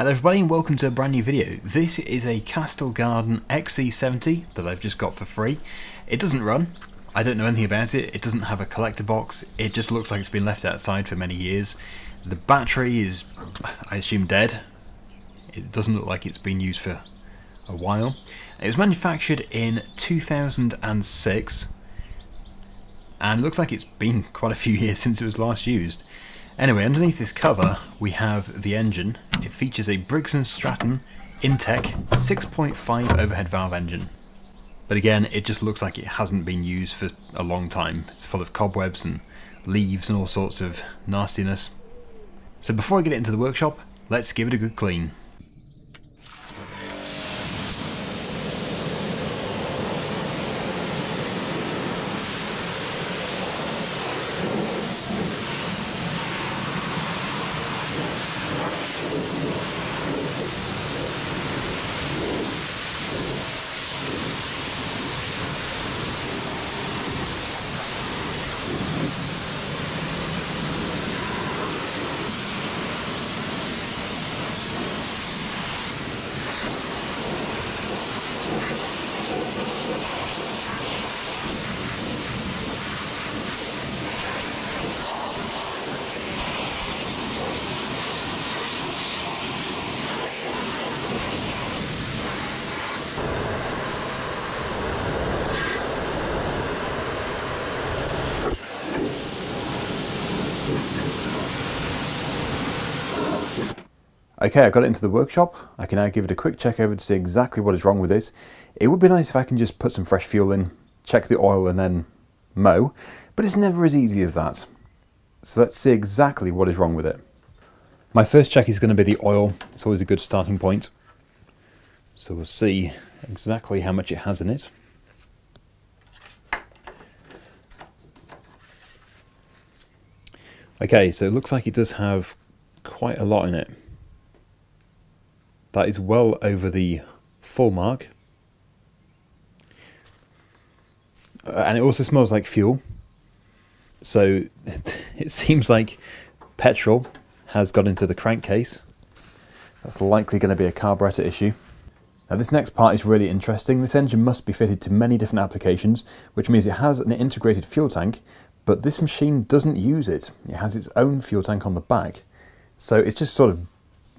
Hello everybody and welcome to a brand new video. This is a Castelgarden XC70 that I've just got for free. It doesn't run, I don't know anything about it, it doesn't have a collector box, it just looks like it's been left outside for many years. The battery is, I assume, dead. It doesn't look like it's been used for a while. It was manufactured in 2006 and looks like it's been quite a few years since it was last used. Anyway, underneath this cover we have the engine. It features a Briggs & Stratton Intek 6.5 overhead valve engine. But again, it just looks like it hasn't been used for a long time. It's full of cobwebs and leaves and all sorts of nastiness. So before I get it into the workshop, let's give it a good clean. Okay, I got it into the workshop. I can now give it a quick check over to see exactly what is wrong with this. It would be nice if I can just put some fresh fuel in, check the oil and then mow, but it's never as easy as that. So let's see exactly what is wrong with it. My first check is going to be the oil. It's always a good starting point. So we'll see exactly how much it has in it. Okay, so it looks like it does have quite a lot in it. That is well over the full mark. Uh, and it also smells like fuel. So it seems like petrol has got into the crankcase. That's likely going to be a carburetor issue. Now this next part is really interesting. This engine must be fitted to many different applications, which means it has an integrated fuel tank, but this machine doesn't use it. It has its own fuel tank on the back. So it's just sort of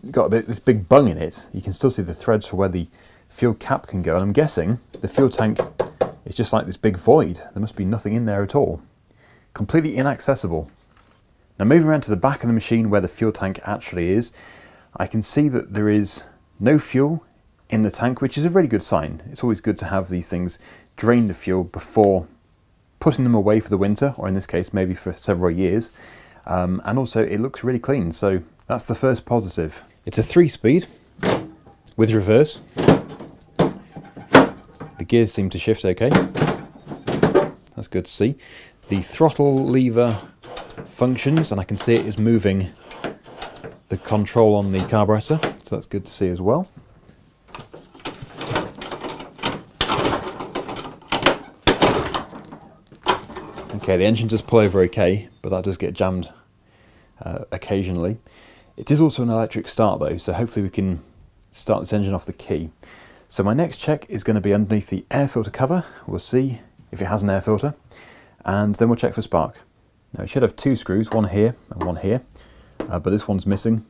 got a bit this big bung in it. You can still see the threads for where the fuel cap can go. And I'm guessing the fuel tank is just like this big void. There must be nothing in there at all. Completely inaccessible. Now moving around to the back of the machine where the fuel tank actually is, I can see that there is no fuel in the tank, which is a really good sign. It's always good to have these things drain the fuel before putting them away for the winter, or in this case, maybe for several years. Um, and also, it looks really clean, so that's the first positive. It's a three speed with reverse. The gears seem to shift okay. That's good to see. The throttle lever functions and I can see it is moving the control on the carburetor, so that's good to see as well. Okay, the engine does pull over okay, but that does get jammed uh, occasionally. It is also an electric start though, so hopefully we can start this engine off the key. So my next check is going to be underneath the air filter cover. We'll see if it has an air filter, and then we'll check for spark. Now it should have two screws, one here and one here, uh, but this one's missing.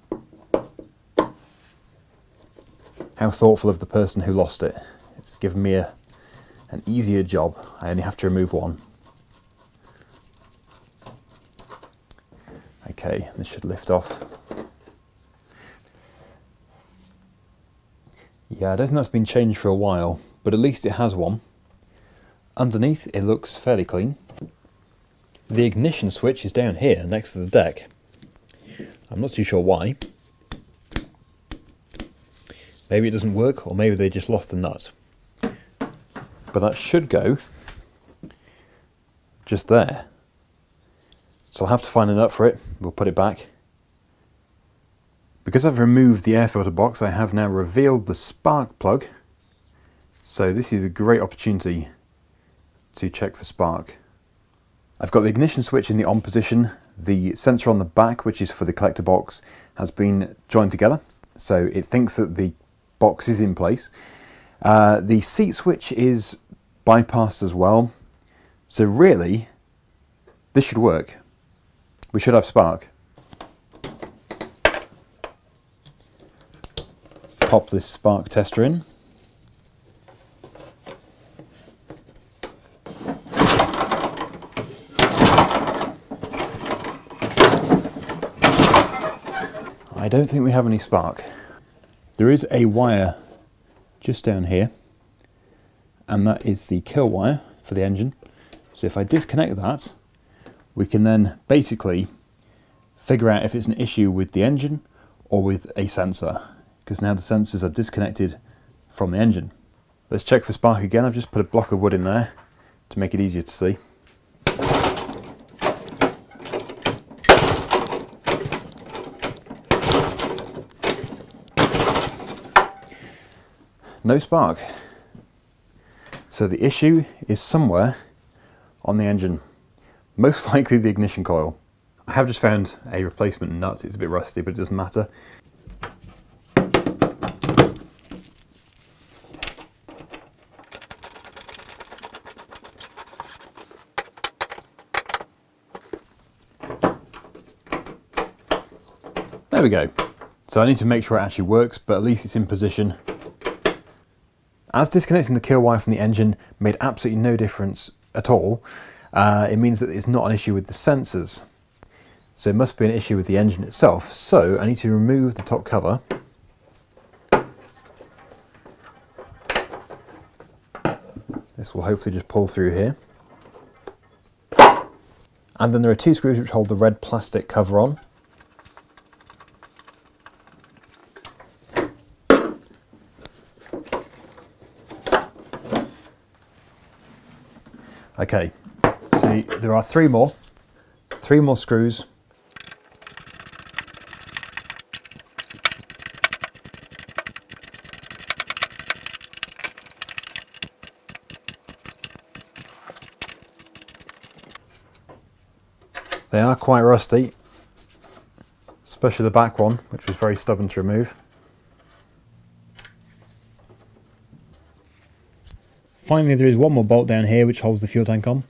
How thoughtful of the person who lost it. It's given me a, an easier job. I only have to remove one. Okay, this should lift off. Yeah, I don't think that's been changed for a while, but at least it has one. Underneath, it looks fairly clean. The ignition switch is down here next to the deck. I'm not too sure why. Maybe it doesn't work, or maybe they just lost the nut. But that should go just there. So I'll have to find a nut for it. We'll put it back. Because I've removed the air filter box, I have now revealed the spark plug. So this is a great opportunity to check for spark. I've got the ignition switch in the on position. The sensor on the back, which is for the collector box, has been joined together. so it thinks that the box is in place. Uh, the seat switch is bypassed as well, so really, this should work. We should have spark. Pop this spark tester in. I don't think we have any spark. There is a wire just down here, and that is the kill wire for the engine. So if I disconnect that, we can then basically figure out if it's an issue with the engine or with a sensor, because now the sensors are disconnected from the engine. Let's check for spark again. I've just put a block of wood in there to make it easier to see. no spark. So the issue is somewhere on the engine, most likely the ignition coil. I have just found a replacement nut, it's a bit rusty but it doesn't matter. There we go. So I need to make sure it actually works, but at least it's in position as disconnecting the kill wire from the engine made absolutely no difference at all, uh, it means that it's not an issue with the sensors. So it must be an issue with the engine itself. So I need to remove the top cover. This will hopefully just pull through here. And then there are two screws which hold the red plastic cover on. Okay, see there are three more, three more screws. They are quite rusty, especially the back one, which was very stubborn to remove. Finally, there is one more bolt down here which holds the fuel tank on.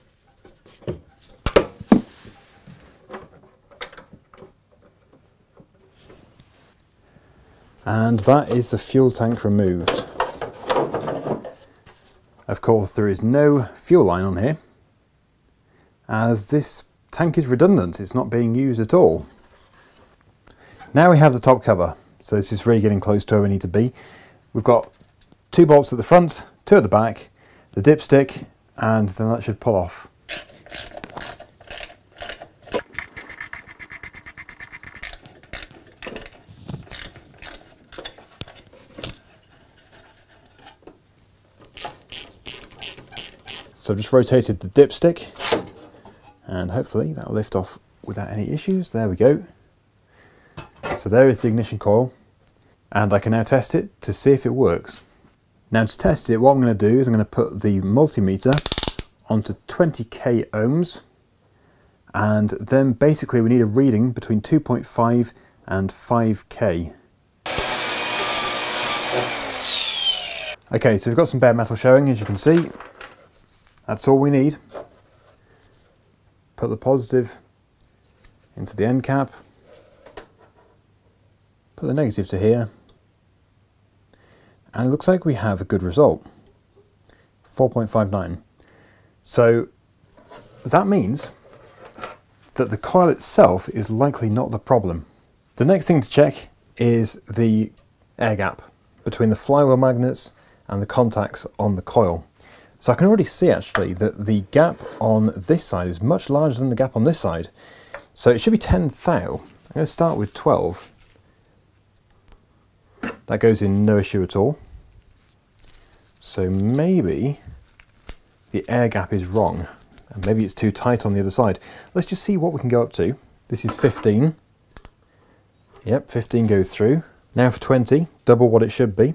And that is the fuel tank removed. Of course, there is no fuel line on here, as this tank is redundant, it's not being used at all. Now we have the top cover, so this is really getting close to where we need to be. We've got two bolts at the front, two at the back, the dipstick and then that should pull off. I've just rotated the dipstick and hopefully that'll lift off without any issues. There we go. So there is the ignition coil and I can now test it to see if it works. Now to test it, what I'm going to do is I'm going to put the multimeter onto 20k ohms and then basically we need a reading between 2.5 and 5k. Okay, so we've got some bare metal showing as you can see. That's all we need. Put the positive into the end cap. Put the negative to here. And it looks like we have a good result. 4.59 so that means that the coil itself is likely not the problem. The next thing to check is the air gap between the flywheel magnets and the contacts on the coil so I can already see actually that the gap on this side is much larger than the gap on this side so it should be 10 thou I'm going to start with 12 that goes in no issue at all. So maybe the air gap is wrong and maybe it's too tight on the other side. Let's just see what we can go up to. This is 15. Yep, 15 goes through. Now for 20, double what it should be.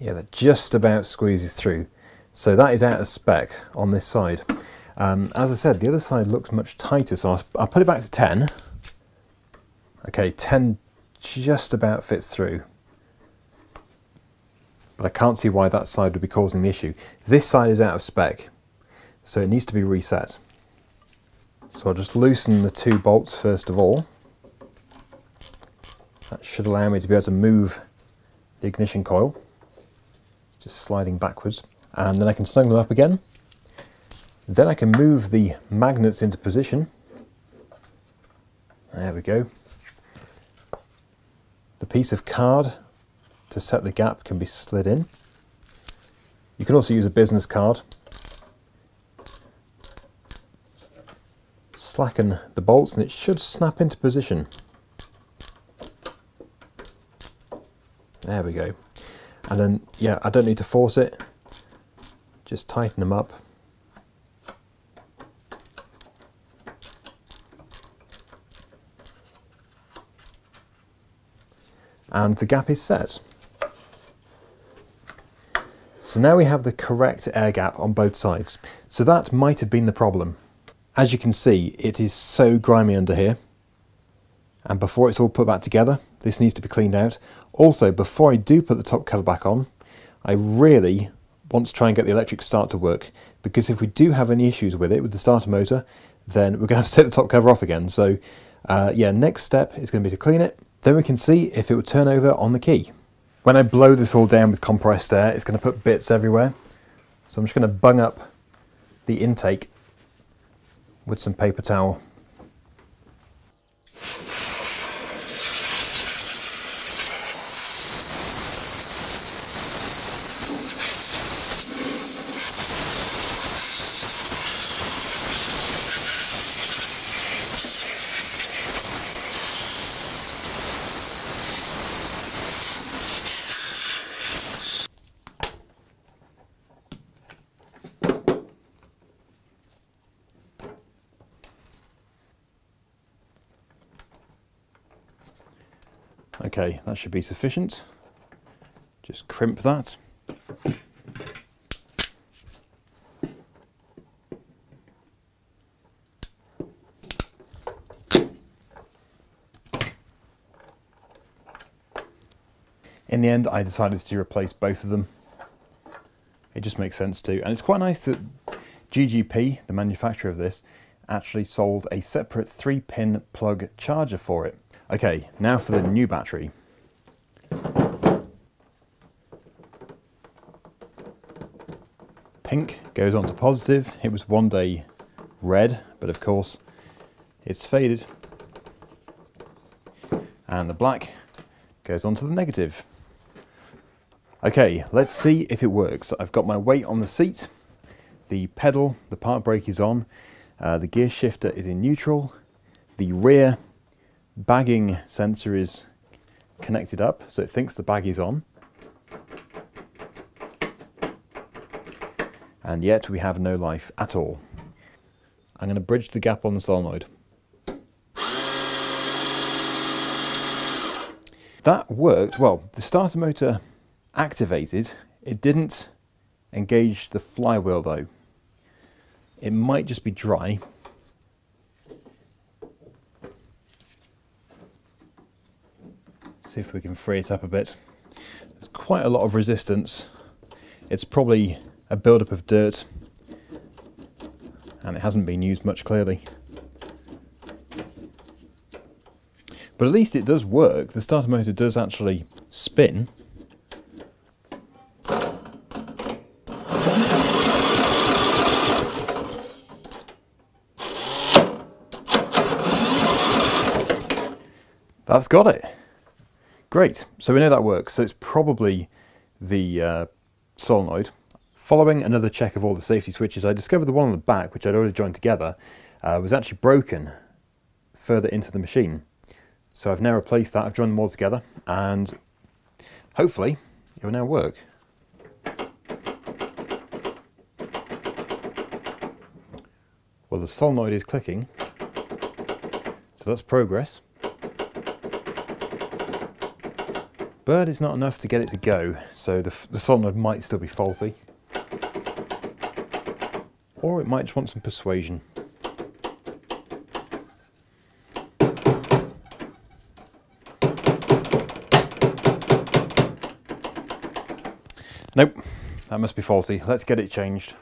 Yeah, that just about squeezes through. So that is out of spec on this side. Um, as I said, the other side looks much tighter, so I'll, I'll put it back to 10. Okay, 10 just about fits through. But I can't see why that side would be causing the issue. This side is out of spec, so it needs to be reset. So I'll just loosen the two bolts first of all. That should allow me to be able to move the ignition coil, just sliding backwards. And then I can snug them up again. Then I can move the magnets into position. There we go. The piece of card to set the gap can be slid in. You can also use a business card slacken the bolts and it should snap into position. There we go. And then, yeah, I don't need to force it. Just tighten them up. And the gap is set. So now we have the correct air gap on both sides. So that might have been the problem. As you can see, it is so grimy under here. And before it's all put back together, this needs to be cleaned out. Also, before I do put the top cover back on, I really want to try and get the electric start to work because if we do have any issues with it, with the starter motor, then we're going to have to take the top cover off again. So uh, yeah, next step is going to be to clean it. Then we can see if it will turn over on the key. When I blow this all down with compressed air, it's going to put bits everywhere. So I'm just going to bung up the intake with some paper towel. Okay, that should be sufficient. Just crimp that. In the end, I decided to replace both of them. It just makes sense to. And it's quite nice that GGP, the manufacturer of this, actually sold a separate 3-pin plug charger for it. Okay, now for the new battery. Pink goes on to positive. It was one day red, but of course it's faded. And the black goes on to the negative. Okay, let's see if it works. I've got my weight on the seat, the pedal, the park brake is on, uh, the gear shifter is in neutral, the rear bagging sensor is connected up, so it thinks the bag is on. And yet we have no life at all. I'm going to bridge the gap on the solenoid. That worked. Well, the starter motor activated. It didn't engage the flywheel though. It might just be dry see if we can free it up a bit. There's quite a lot of resistance. It's probably a buildup of dirt and it hasn't been used much clearly. But at least it does work. The starter motor does actually spin. That's got it. Great, so we know that works. So it's probably the uh, solenoid. Following another check of all the safety switches, I discovered the one on the back, which I'd already joined together, uh, was actually broken further into the machine. So I've now replaced that, I've joined them all together, and hopefully it will now work. Well, the solenoid is clicking, so that's progress. But it's not enough to get it to go, so the, the solenoid might still be faulty or it might just want some persuasion. Nope, that must be faulty. Let's get it changed.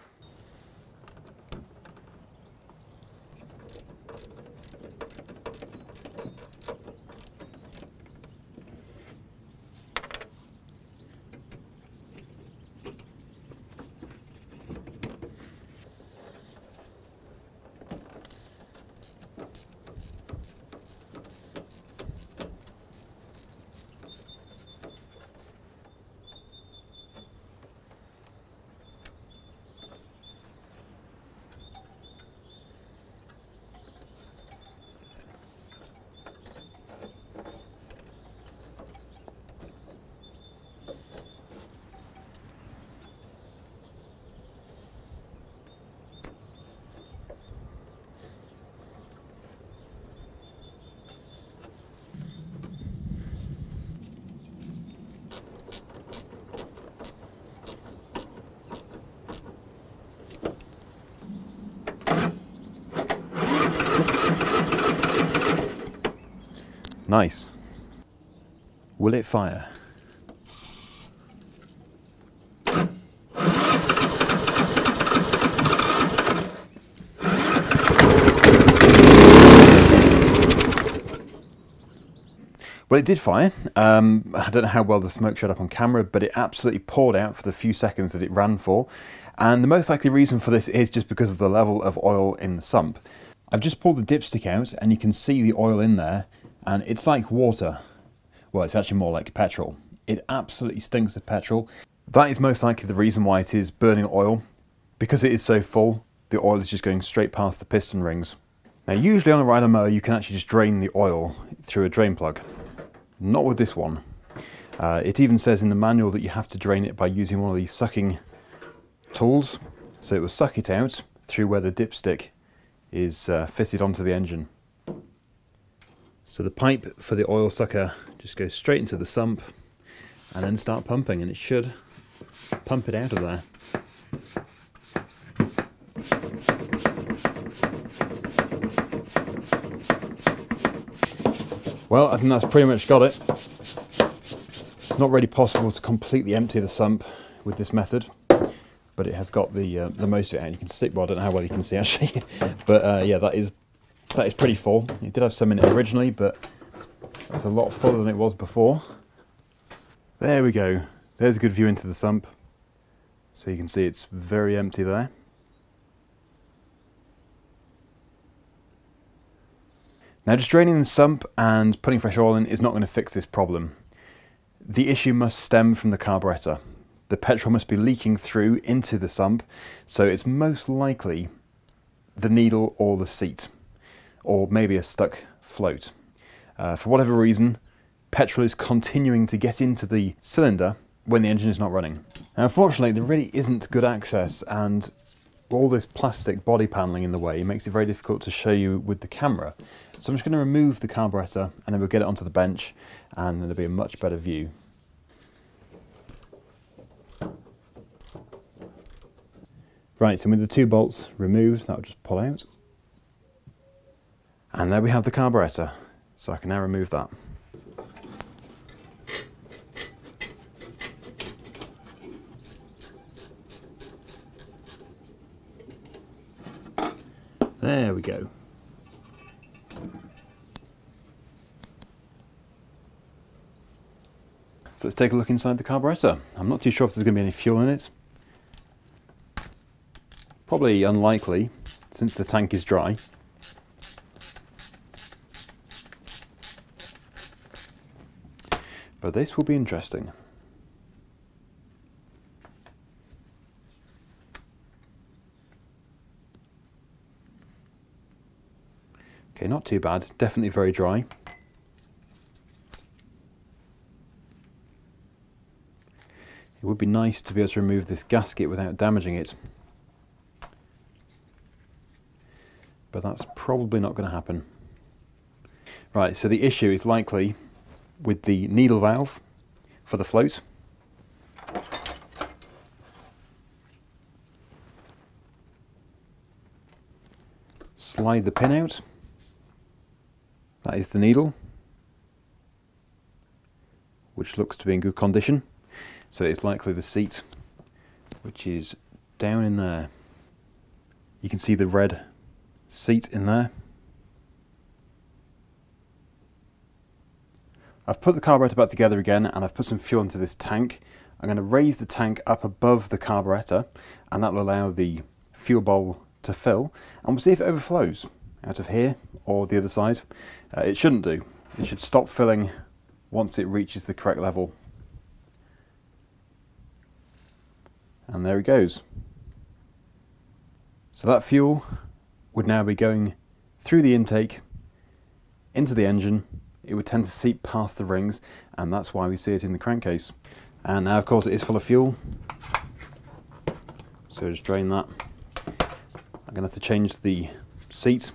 Nice. Will it fire? Well, it did fire. Um, I don't know how well the smoke showed up on camera, but it absolutely poured out for the few seconds that it ran for. And the most likely reason for this is just because of the level of oil in the sump. I've just pulled the dipstick out and you can see the oil in there and it's like water. Well, it's actually more like petrol. It absolutely stinks of petrol. That is most likely the reason why it is burning oil. Because it is so full, the oil is just going straight past the piston rings. Now, usually on a rider mower, you can actually just drain the oil through a drain plug. Not with this one. Uh, it even says in the manual that you have to drain it by using one of these sucking tools. So it will suck it out through where the dipstick is uh, fitted onto the engine. So the pipe for the oil sucker just goes straight into the sump and then start pumping and it should pump it out of there. Well, I think that's pretty much got it. It's not really possible to completely empty the sump with this method, but it has got the uh, the most of it out. You can see, well, I don't know how well you can see actually, but uh, yeah, that is that is pretty full. It did have some in it originally, but it's a lot fuller than it was before. There we go. There's a good view into the sump. So you can see it's very empty there. Now just draining the sump and putting fresh oil in is not going to fix this problem. The issue must stem from the carburettor. The petrol must be leaking through into the sump, so it's most likely the needle or the seat or maybe a stuck float. Uh, for whatever reason, petrol is continuing to get into the cylinder when the engine is not running. Now, unfortunately, there really isn't good access and all this plastic body paneling in the way makes it very difficult to show you with the camera. So I'm just going to remove the carburettor and then we'll get it onto the bench and there'll be a much better view. Right, so with the two bolts removed, that'll just pull out. And there we have the carburetor. So I can now remove that. There we go. So let's take a look inside the carburetor. I'm not too sure if there's going to be any fuel in it. Probably unlikely, since the tank is dry. But this will be interesting. Okay, not too bad. Definitely very dry. It would be nice to be able to remove this gasket without damaging it. But that's probably not going to happen. Right, so the issue is likely with the needle valve for the float. Slide the pin out. That is the needle, which looks to be in good condition. So it's likely the seat which is down in there. You can see the red seat in there. I've put the carburetor back together again and I've put some fuel into this tank. I'm going to raise the tank up above the carburetor and that will allow the fuel bowl to fill and we'll see if it overflows out of here or the other side. Uh, it shouldn't do. It should stop filling once it reaches the correct level. And there it goes. So that fuel would now be going through the intake into the engine. It would tend to seep past the rings and that's why we see it in the crankcase. And now of course it is full of fuel. So just drain that. I'm to have to change the seat.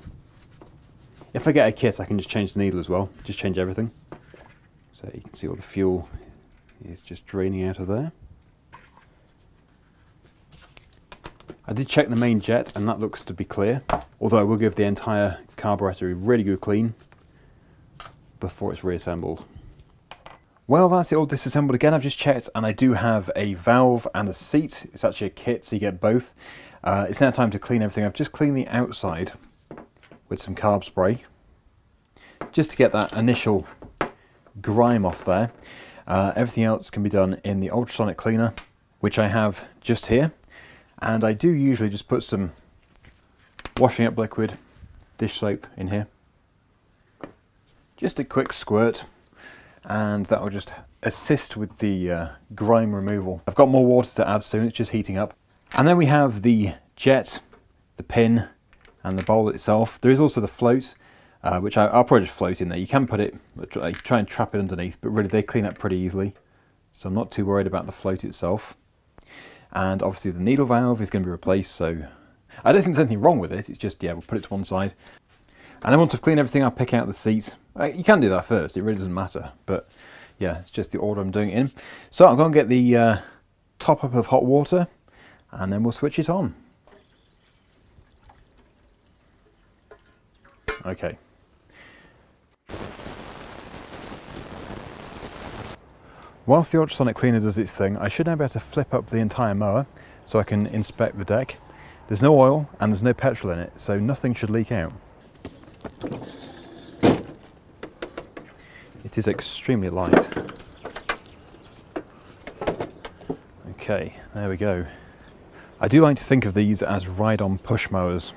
If I get a kit I can just change the needle as well, just change everything. So you can see all the fuel is just draining out of there. I did check the main jet and that looks to be clear, although I will give the entire carburetor a really good clean before it's reassembled. Well, that's it all disassembled again. I've just checked and I do have a valve and a seat. It's actually a kit, so you get both. Uh, it's now time to clean everything. I've just cleaned the outside with some carb spray, just to get that initial grime off there. Uh, everything else can be done in the ultrasonic cleaner, which I have just here. And I do usually just put some washing up liquid, dish soap in here. Just a quick squirt and that will just assist with the uh, grime removal. I've got more water to add soon, it's just heating up. And then we have the jet, the pin and the bowl itself. There is also the float, uh, which I, will probably just float in there. You can put it, try and trap it underneath, but really they clean up pretty easily. So I'm not too worried about the float itself and obviously the needle valve is going to be replaced so I don't think there's anything wrong with it it's just yeah we'll put it to one side and then once I've cleaned everything I'll pick out the seat uh, you can do that first. It really doesn't matter. But yeah it's just the order I'm doing it in. So I'm going to get the uh, top up of hot water and then we'll switch it on. Okay. Whilst the ultrasonic cleaner does its thing, I should now be able to flip up the entire mower so I can inspect the deck. There's no oil and there's no petrol in it, so nothing should leak out. It is extremely light. Okay, there we go. I do like to think of these as ride-on push mowers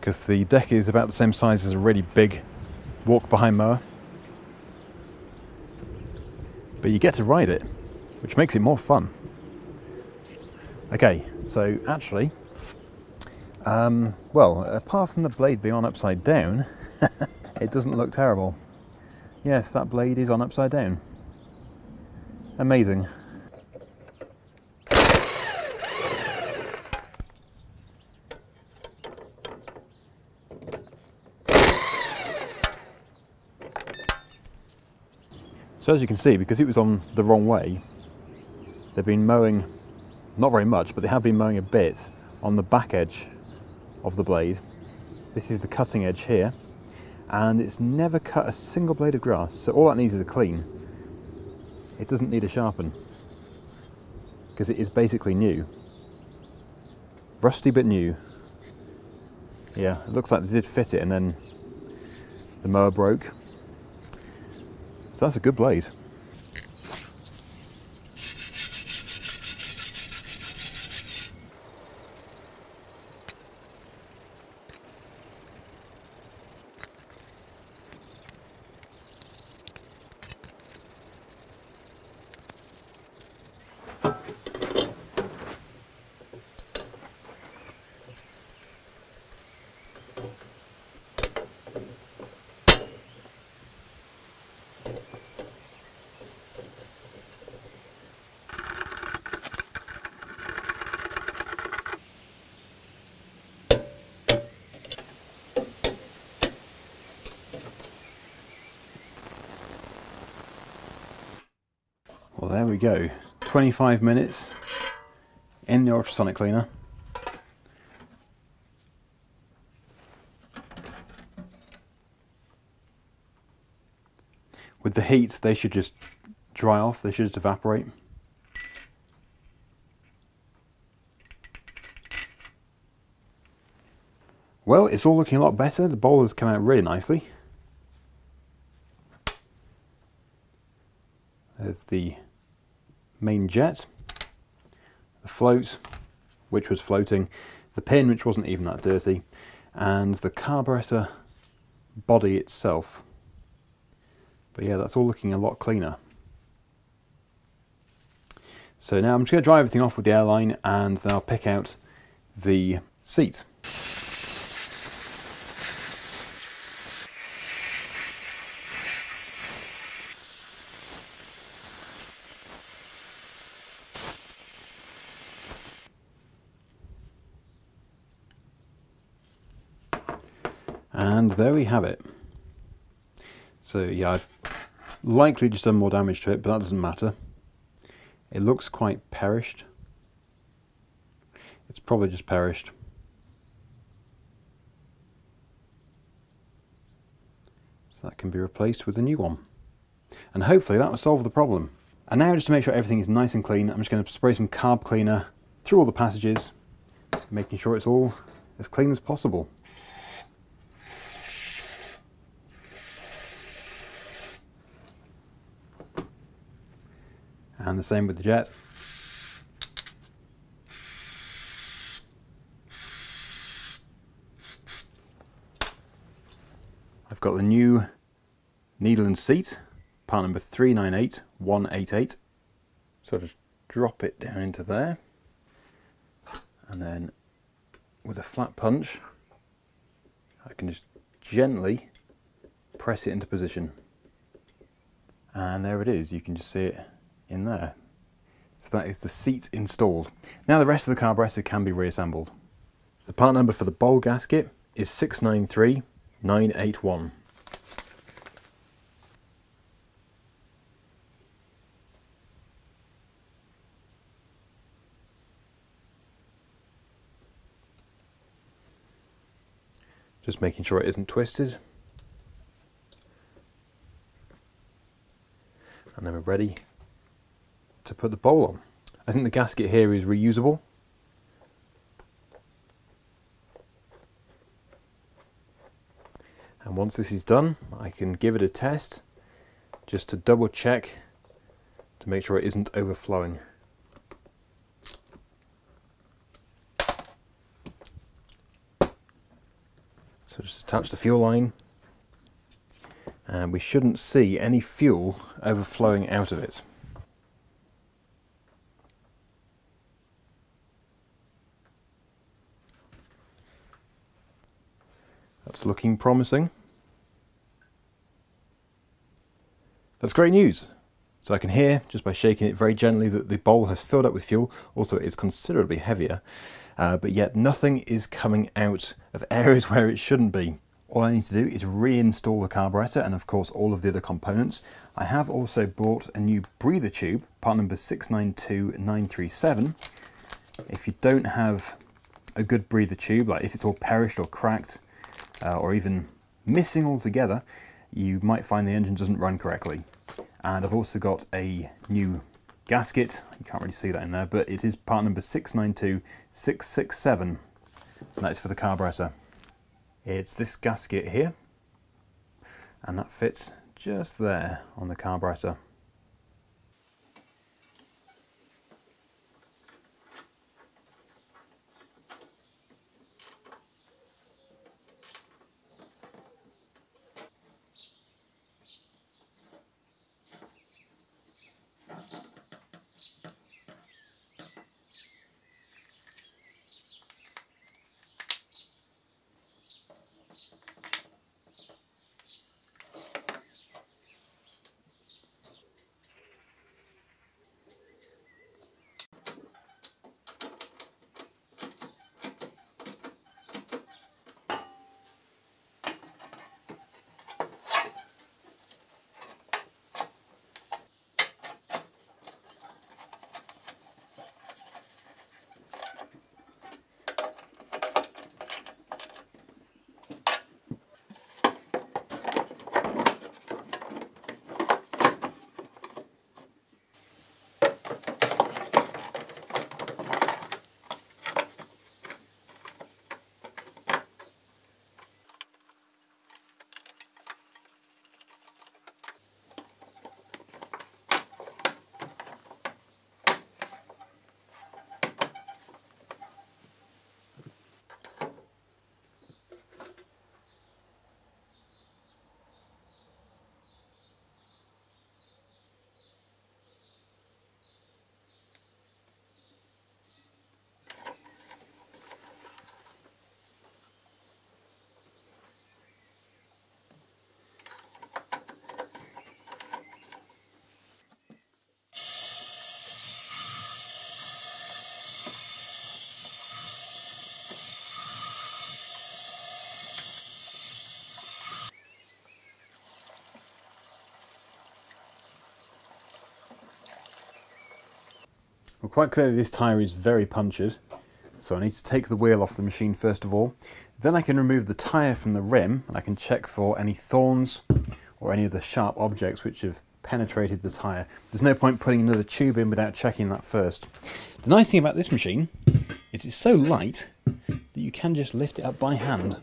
because the deck is about the same size as a really big walk-behind mower but you get to ride it, which makes it more fun. Okay, so actually, um, well, apart from the blade being on upside down, it doesn't look terrible. Yes, that blade is on upside down. Amazing. So as you can see, because it was on the wrong way, they've been mowing, not very much, but they have been mowing a bit on the back edge of the blade. This is the cutting edge here, and it's never cut a single blade of grass, so all that needs is a clean. It doesn't need a sharpen, because it is basically new. Rusty but new. Yeah, it looks like they did fit it and then the mower broke. So that's a good blade. there we go. 25 minutes in the ultrasonic cleaner. With the heat, they should just dry off, they should just evaporate. Well, it's all looking a lot better. The bowl has come out really nicely. There's the main jet, the float, which was floating, the pin, which wasn't even that dirty, and the carburetor body itself. But yeah, that's all looking a lot cleaner. So now I'm just going to dry everything off with the airline and then I'll pick out the seat. And there we have it. So yeah, I've likely just done more damage to it, but that doesn't matter. It looks quite perished. It's probably just perished. So that can be replaced with a new one. And hopefully that will solve the problem. And now just to make sure everything is nice and clean, I'm just going to spray some carb cleaner through all the passages, making sure it's all as clean as possible. And the same with the jet. I've got the new needle and seat, part number 398188. So just drop it down into there and then with a flat punch I can just gently press it into position and there it is you can just see it in there. So that is the seat installed. Now the rest of the carburetor can be reassembled. The part number for the bowl gasket is 693981. Just making sure it isn't twisted. And then we're ready to put the bowl on. I think the gasket here is reusable. And once this is done, I can give it a test just to double check to make sure it isn't overflowing. So just attach the fuel line and we shouldn't see any fuel overflowing out of it. That's looking promising. That's great news. So I can hear, just by shaking it very gently, that the bowl has filled up with fuel. Also, it's considerably heavier, uh, but yet nothing is coming out of areas where it shouldn't be. All I need to do is reinstall the carburetor and of course all of the other components. I have also bought a new breather tube, part number 692937. If you don't have a good breather tube, like if it's all perished or cracked, uh, or even missing altogether, you might find the engine doesn't run correctly. And I've also got a new gasket, you can't really see that in there, but it is part number 692667, and that is for the carburetor. It's this gasket here, and that fits just there on the carburetor. Quite clearly this tyre is very punctured, so I need to take the wheel off the machine first of all. Then I can remove the tyre from the rim and I can check for any thorns or any of the sharp objects which have penetrated the tyre. There's no point putting another tube in without checking that first. The nice thing about this machine is it's so light that you can just lift it up by hand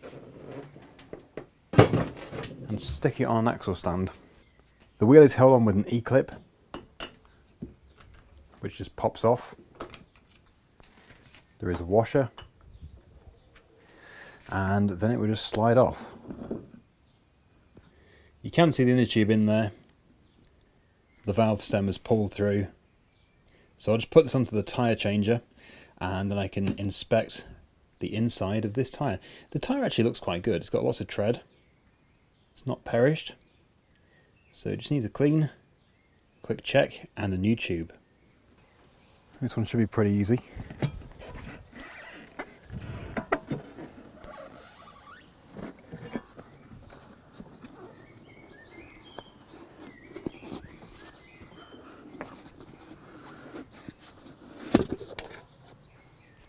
and stick it on an axle stand. The wheel is held on with an E-clip which just pops off. There is a washer and then it will just slide off. You can see the inner tube in there. The valve stem is pulled through. So I'll just put this onto the tyre changer and then I can inspect the inside of this tyre. The tyre actually looks quite good. It's got lots of tread. It's not perished. So it just needs a clean, quick check and a new tube. This one should be pretty easy.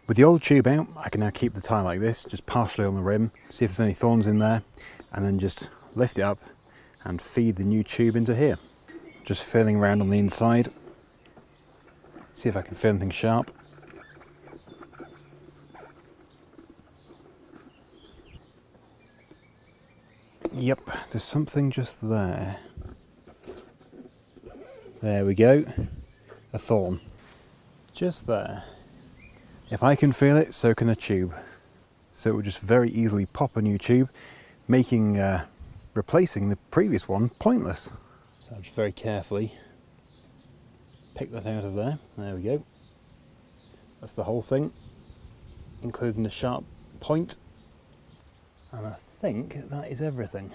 With the old tube out, I can now keep the tyre like this, just partially on the rim, see if there's any thorns in there, and then just lift it up and feed the new tube into here. Just feeling around on the inside, see if I can feel anything sharp. Yep, there's something just there. There we go, a thorn. Just there. If I can feel it, so can a tube. So it will just very easily pop a new tube, making uh, replacing the previous one pointless. So I'll just very carefully pick that out of there. There we go. That's the whole thing, including the sharp point. And I think that is everything.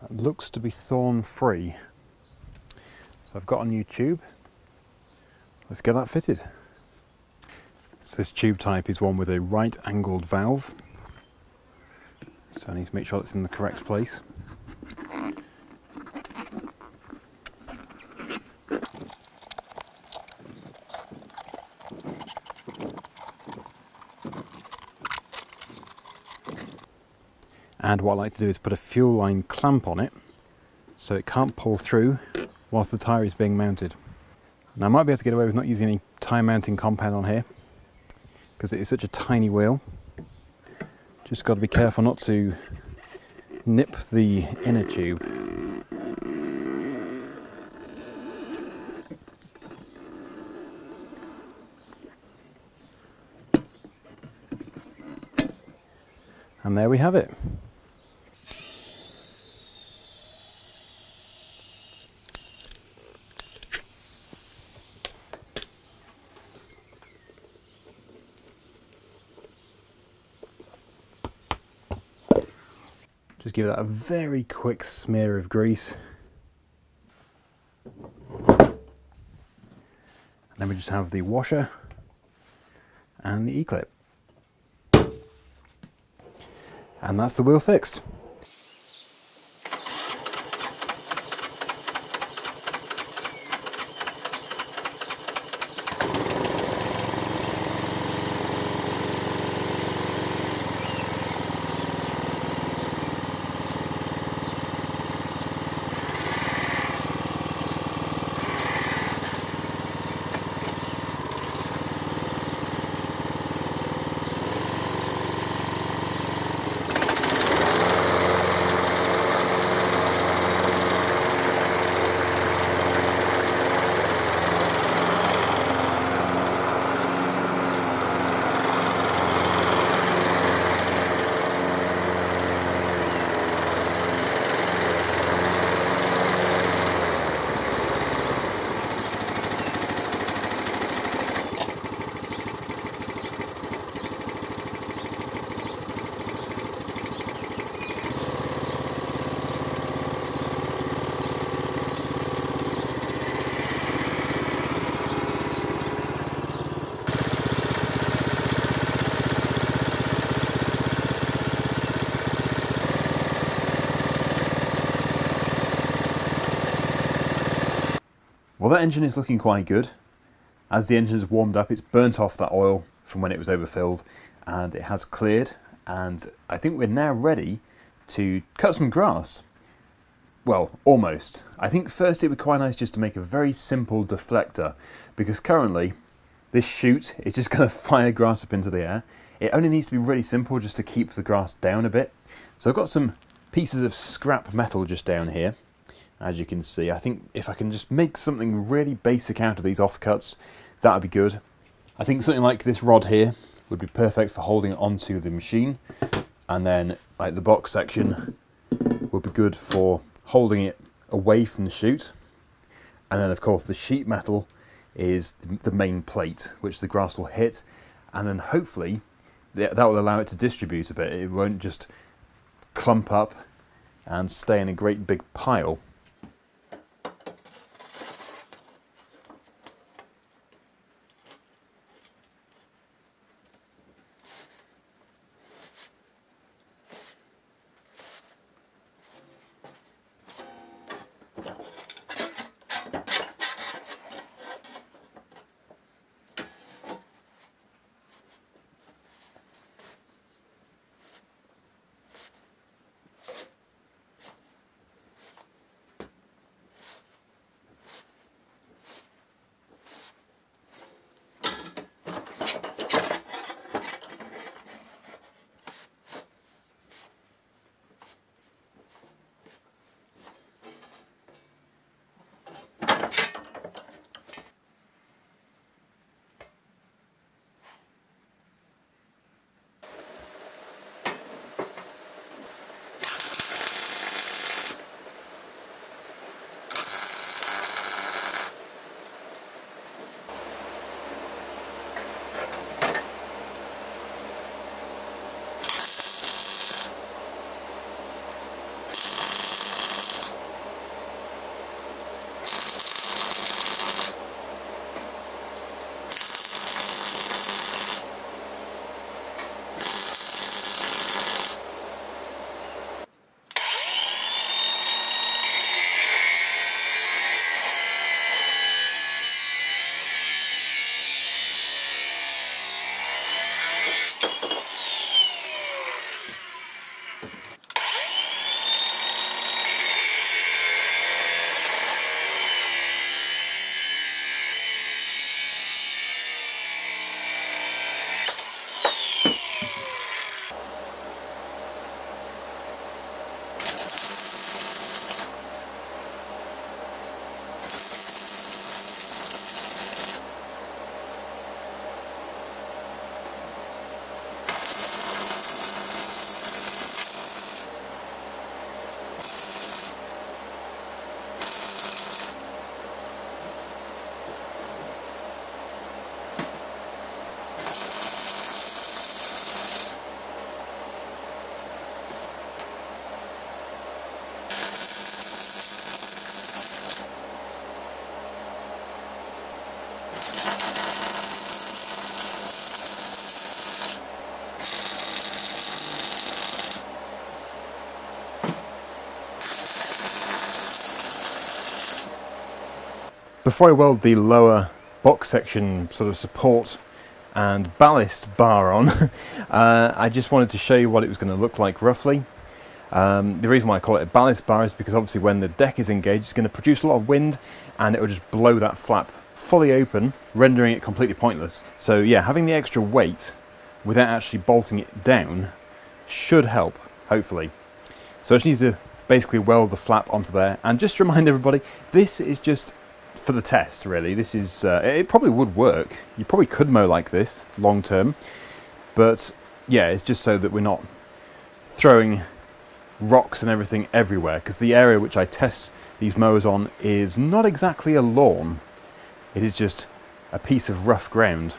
That looks to be thorn free. So I've got a new tube. Let's get that fitted. So this tube type is one with a right angled valve. So I need to make sure it's in the correct place. And what I like to do is put a fuel line clamp on it so it can't pull through whilst the tyre is being mounted. Now I might be able to get away with not using any tyre mounting compound on here because it is such a tiny wheel. Just got to be careful not to nip the inner tube. And there we have it. Give that a very quick smear of grease. And then we just have the washer and the E-clip. And that's the wheel fixed. Engine is looking quite good. As the engine's warmed up, it's burnt off that oil from when it was overfilled and it has cleared. And I think we're now ready to cut some grass. Well, almost. I think first it would be quite nice just to make a very simple deflector because currently this chute is just going to fire grass up into the air. It only needs to be really simple just to keep the grass down a bit. So I've got some pieces of scrap metal just down here. As you can see, I think if I can just make something really basic out of these offcuts, that would be good. I think something like this rod here would be perfect for holding onto the machine. And then like the box section would be good for holding it away from the chute. And then of course the sheet metal is the main plate which the grass will hit and then hopefully that will allow it to distribute a bit. It won't just clump up and stay in a great big pile. Before I weld the lower box section sort of support and ballast bar on, uh, I just wanted to show you what it was going to look like roughly. Um, the reason why I call it a ballast bar is because obviously when the deck is engaged it's going to produce a lot of wind and it will just blow that flap fully open, rendering it completely pointless. So yeah, having the extra weight without actually bolting it down should help, hopefully. So I just need to basically weld the flap onto there and just to remind everybody, this is just for the test, really. This is, uh, it probably would work. You probably could mow like this long term, but yeah, it's just so that we're not throwing rocks and everything everywhere, because the area which I test these mowers on is not exactly a lawn. It is just a piece of rough ground.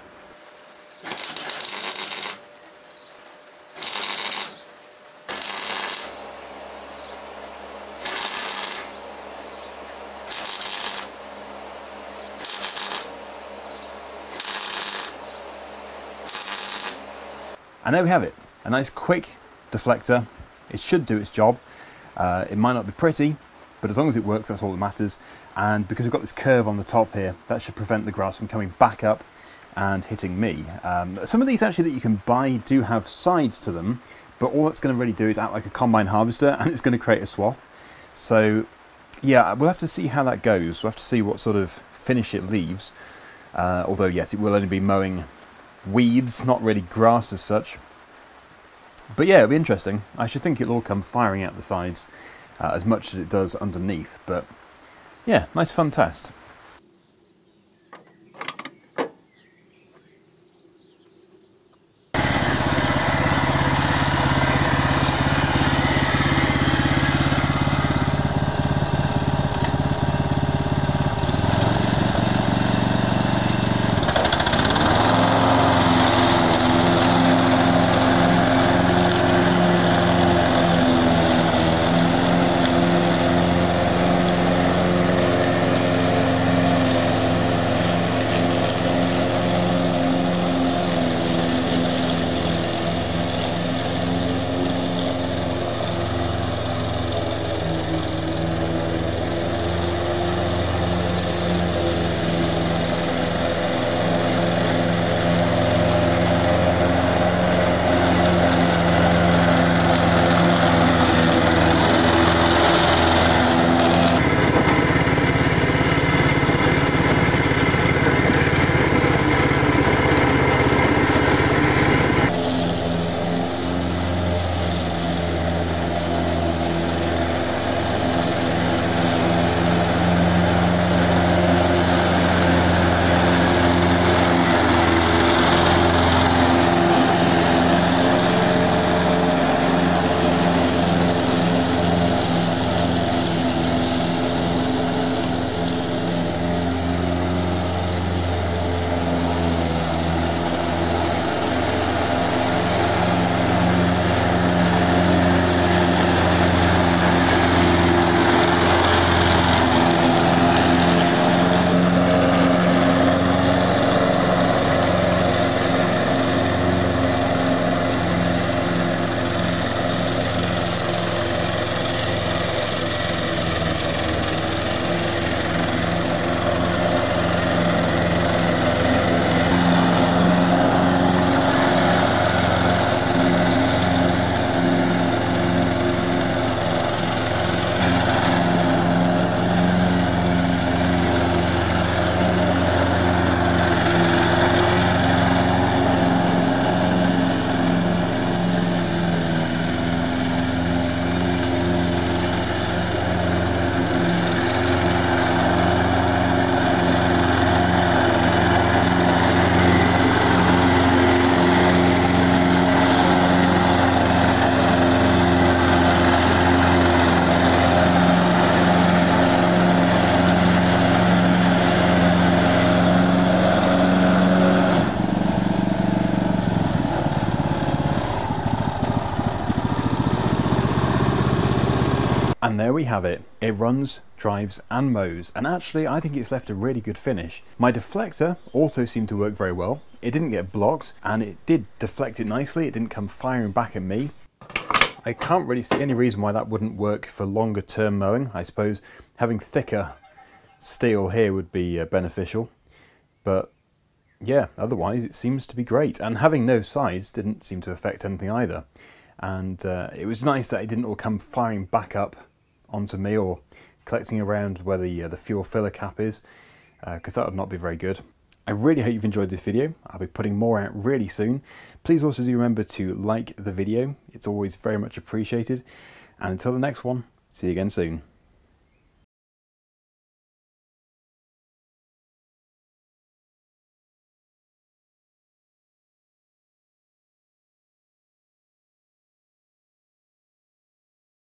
And there we have it, a nice quick deflector. It should do its job. Uh, it might not be pretty, But as long as it works, that's all that matters. And because we've got this curve on the top here, that should prevent the grass from coming back up and hitting me. Um, some of these actually that you can buy do have sides to them, but all that's going to really do is act like a combine harvester and it's going to create a swath. So yeah, we'll have to see how that goes. We'll have to see what sort of finish it leaves. Uh, although yes, it will only be mowing weeds, not really grass as such. But yeah, it'll be interesting. I should think it'll all come firing out the sides uh, as much as it does underneath. But yeah, nice fun test. We have it. It runs, drives and mows and actually I think it's left a really good finish. My deflector also seemed to work very well. It didn't get blocked and it did deflect it nicely. It didn't come firing back at me. I can't really see any reason why that wouldn't work for longer term mowing. I suppose having thicker steel here would be uh, beneficial. But yeah, otherwise it seems to be great. And having no sides didn't seem to affect anything either. And uh, it was nice that it didn't all come firing back up onto me or collecting around where the, uh, the fuel filler cap is, because uh, that would not be very good. I really hope you've enjoyed this video. I'll be putting more out really soon. Please also do remember to like the video. It's always very much appreciated. And until the next one, see you again soon.